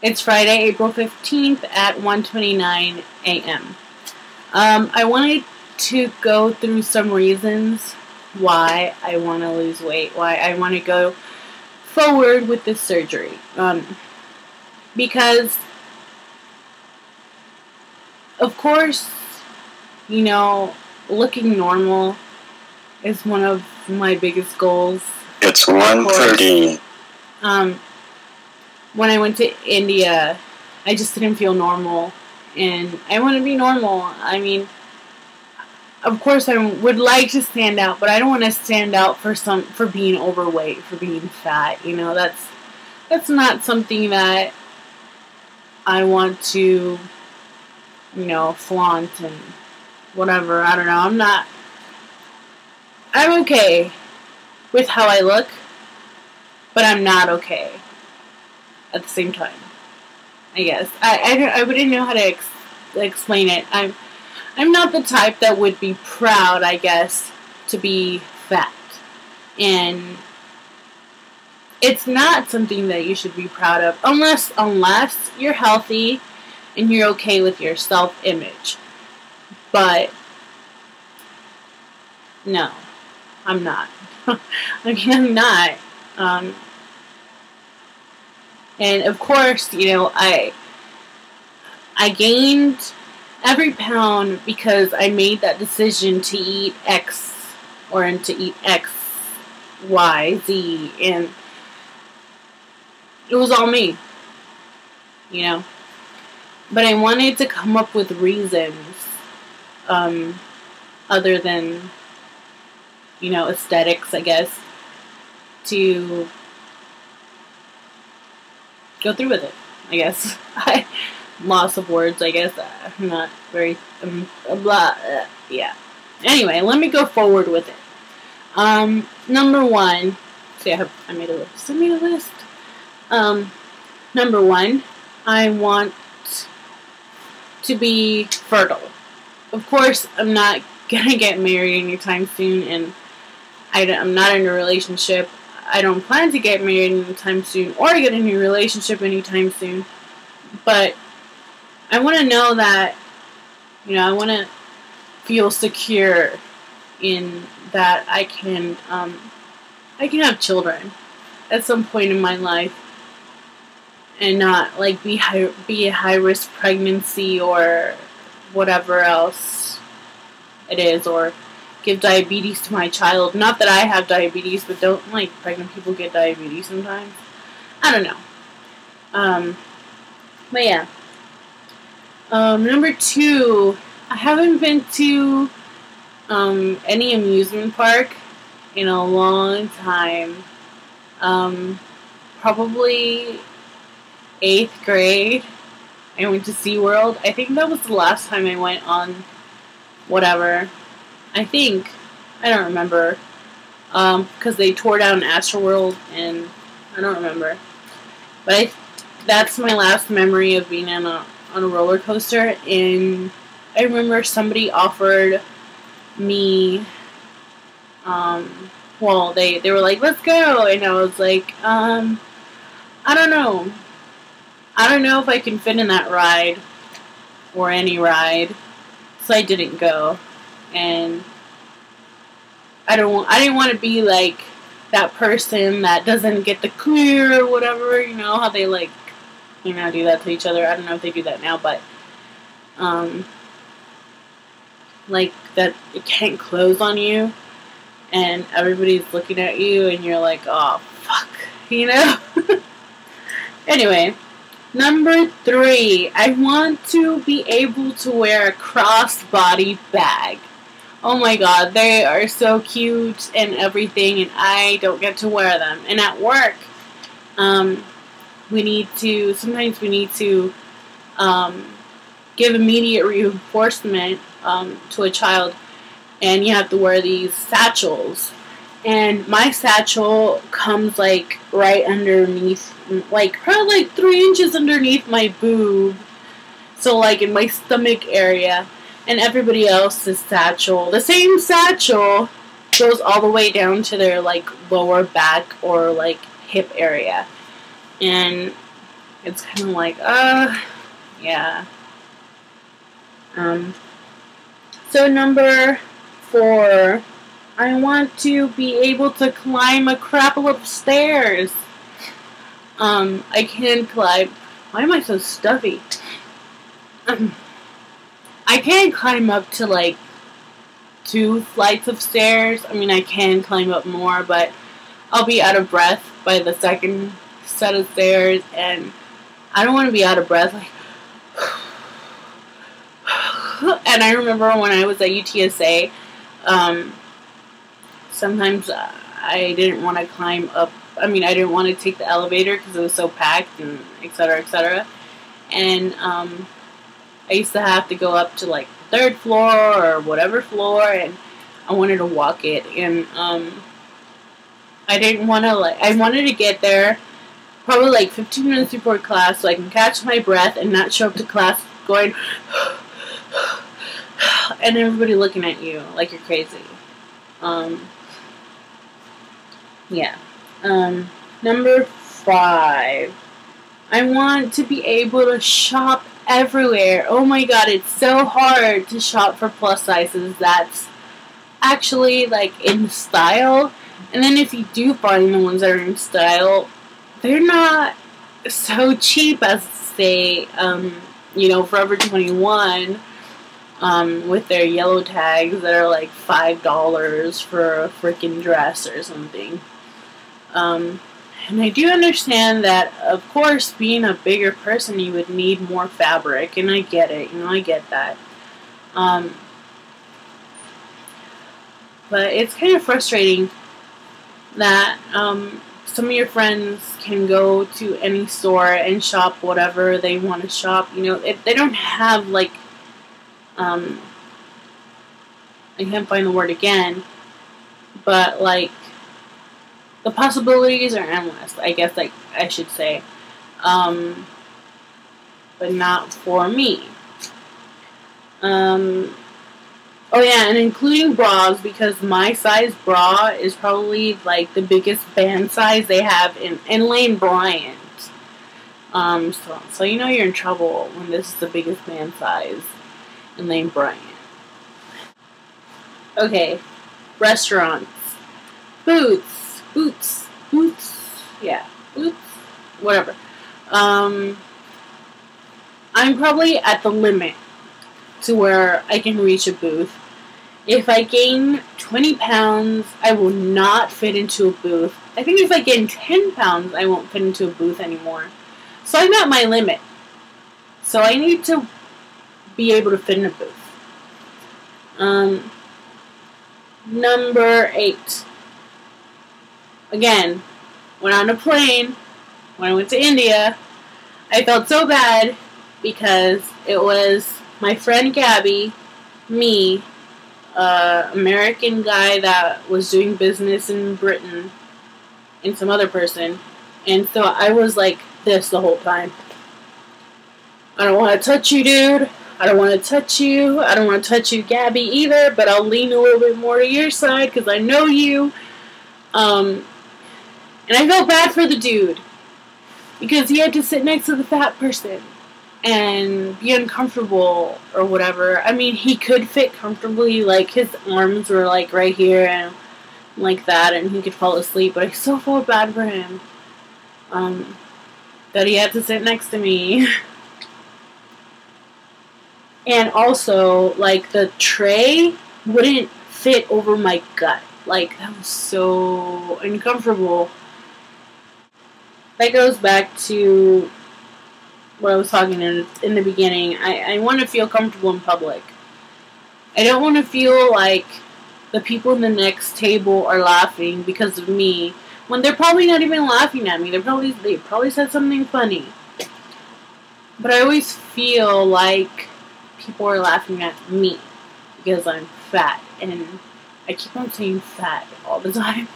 It's Friday, April 15th at 1:29 a.m. Um, I wanted to go through some reasons why I want to lose weight, why I want to go forward with this surgery. Um, because, of course, you know, looking normal is one of my biggest goals. It's 1.30. Um, when I went to India, I just didn't feel normal, and I want to be normal. I mean, of course, I would like to stand out, but I don't want to stand out for some for being overweight, for being fat. You know, that's that's not something that I want to, you know, flaunt and whatever. I don't know. I'm not. I'm okay with how I look, but I'm not okay at the same time. I guess I I, I wouldn't know how to ex- explain it. I'm I'm not the type that would be proud, I guess, to be fat, and it's not something that you should be proud of unless unless you're healthy and you're okay with your self image. But no, I'm not. I mean, I'm not. Um, and of course, you know, I I gained every pound because I made that decision to eat X or to eat X, Y, Z, and it was all me, you know. But I wanted to come up with reasons um, other than, you know, aesthetics, I guess, to go through with it. I guess. I loss of words. I guess I'm not very um, blah. Uh, yeah. Anyway, let me go forward with it. Um, number one. See, I have I made a list. I made a list. Um, number one, I want to be fertile. Of course, I'm not gonna get married anytime soon, and I, I'm not in a relationship. I don't plan to get married anytime soon or get a new relationship anytime soon. But I want to know that, you know, I want to feel secure in that I can, um, I can have children at some point in my life, and not like be high, be a high risk pregnancy or whatever else it is, or give diabetes to my child. Not that I have diabetes, but don't like pregnant people get diabetes sometimes. I don't know. Um, but yeah. Um, number two, I haven't been to um, any amusement park in a long time. Um, probably eighth grade. I went to SeaWorld. I think that was the last time I went on whatever. I think I don't remember because um, they tore down Astroworld and I don't remember. But I, that's my last memory of being on a on a roller coaster. And I remember somebody offered me. Um, well, they they were like, "Let's go," and I was like, um, "I don't know. I don't know if I can fit in that ride or any ride." So I didn't go and I don't I didn't want to be like that person that doesn't get the clear or whatever, you know, how they like you know do that to each other. I don't know if they do that now, but um like that it can't close on you and everybody's looking at you and you're like, "Oh, fuck." You know? anyway, Number three, I want to be able to wear a crossbody bag. Oh my god, they are so cute and everything, and I don't get to wear them. And at work, um, we need to, sometimes we need to um, give immediate reinforcement um, to a child, and you have to wear these satchels. And my satchel comes like right underneath, like probably like three inches underneath my boob. So, like in my stomach area and everybody else's satchel. The same satchel goes all the way down to their like lower back or like hip area. And it's kind of like, uh, yeah. Um, so number four, I want to be able to climb a crap of stairs. Um, I can climb. Why am I so stuffy? Um, I can't climb up to like two flights of stairs. I mean, I can climb up more, but I'll be out of breath by the second set of stairs, and I don't want to be out of breath. Like, and I remember when I was at UTSA, um, sometimes I didn't want to climb up. I mean, I didn't want to take the elevator because it was so packed and et cetera, et cetera. And um, I used to have to go up to like third floor or whatever floor, and I wanted to walk it. And um, I didn't want to like. I wanted to get there probably like 15 minutes before class so I can catch my breath and not show up to class going and everybody looking at you like you're crazy. Um, yeah. Um, number five. I want to be able to shop everywhere. Oh my god, it's so hard to shop for plus sizes that's actually like in style. And then if you do find the ones that are in style, they're not so cheap as say, um, you know, Forever 21 um, with their yellow tags that are like five dollars for a freaking dress or something. Um, and I do understand that, of course, being a bigger person, you would need more fabric, and I get it. You know, I get that. Um, but it's kind of frustrating that um, some of your friends can go to any store and shop whatever they want to shop. You know, if they don't have like um, I can't find the word again, but like the possibilities are endless. I guess like I should say, um, but not for me. Um, oh yeah, and including bras because my size bra is probably like the biggest band size they have in in Lane Bryant. Um, so, so you know you're in trouble when this is the biggest band size and Lane Bryant. Okay, restaurants, boots, boots, boots, yeah, boots, whatever. Um, I'm probably at the limit to where I can reach a booth. If I gain 20 pounds, I will not fit into a booth. I think if I gain 10 pounds, I won't fit into a booth anymore. So I'm at my limit. So I need to be able to fit in a booth. Um, number eight. Again, went on a plane when I went to India. I felt so bad because it was my friend Gabby, me, uh, American guy that was doing business in Britain, and some other person. And so I was like this the whole time. I don't want to touch you, dude. I don't want to touch you. I don't want to touch you, Gabby, either, but I'll lean a little bit more to your side because I know you. Um, and I felt bad for the dude because he had to sit next to the fat person and be uncomfortable or whatever. I mean, he could fit comfortably, like his arms were like right here and like that, and he could fall asleep, but I still felt bad for him. Um, that he had to sit next to me. and also like the tray wouldn't fit over my gut. Like that was so uncomfortable. That goes back to what I was talking in in the beginning. I, I want to feel comfortable in public. I don't want to feel like the people in the next table are laughing because of me when they're probably not even laughing at me. They're probably they probably said something funny. But I always feel like people are laughing at me because I'm fat, and I keep on saying fat all the time.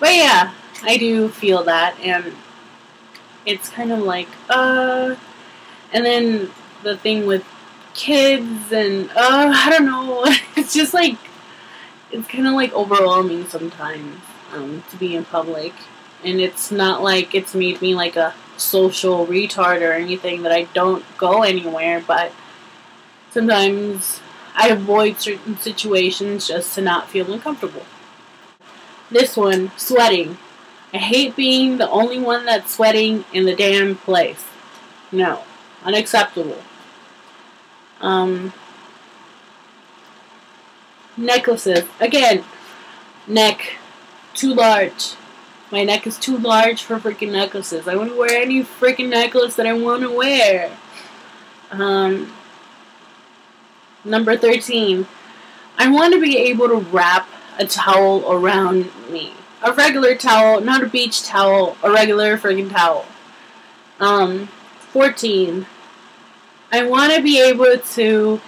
But yeah, I do feel that, and it's kind of like, uh, and then the thing with kids, and uh, I don't know, it's just like, it's kind of like overwhelming sometimes um, to be in public, and it's not like it's made me like a social retard or anything that I don't go anywhere, but sometimes I avoid certain situations just to not feel uncomfortable. This one, sweating. I hate being the only one that's sweating in the damn place. No, unacceptable. Um, necklaces. Again, neck too large. My neck is too large for freaking necklaces. I want to wear any freaking necklace that I want to wear. Um, number 13. I want to be able to wrap a towel around me. A regular towel, not a beach towel, a regular freaking towel. Um, 14. I want to be able to, you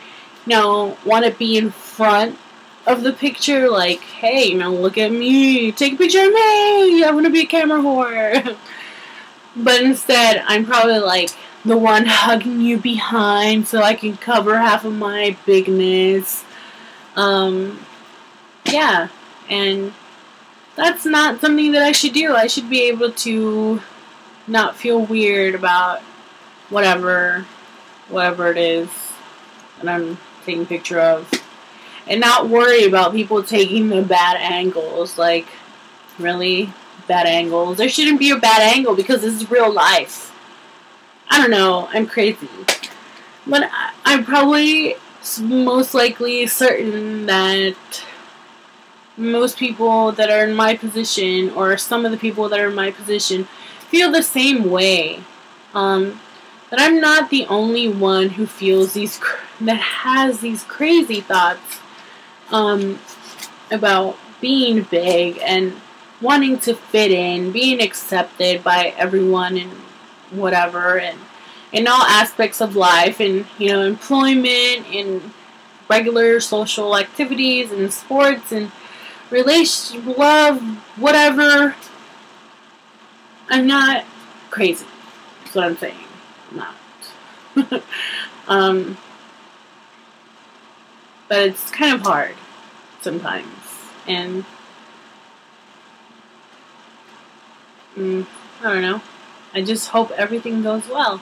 know, want to be in front of the picture, like, hey, you know, look at me, take a picture of me, I want to be a camera whore. but instead, I'm probably like the one hugging you behind so I can cover half of my bigness. Um, yeah, and that's not something that I should do. I should be able to not feel weird about whatever, whatever it is that I'm taking picture of and not worry about people taking the bad angles. Like, really? Bad angles? There shouldn't be a bad angle because this is real life. I don't know. I'm crazy. But I, I'm probably most likely certain that most people that are in my position, or some of the people that are in my position, feel the same way. Um, that I'm not the only one who feels these, that has these crazy thoughts um, about being big and wanting to fit in, being accepted by everyone and whatever, and in all aspects of life, and you know, employment and regular social activities and sports and relation, love, whatever. I'm not crazy. That's what I'm saying. I'm not. um, but it's kind of hard sometimes. And mm, I don't know. I just hope everything goes well.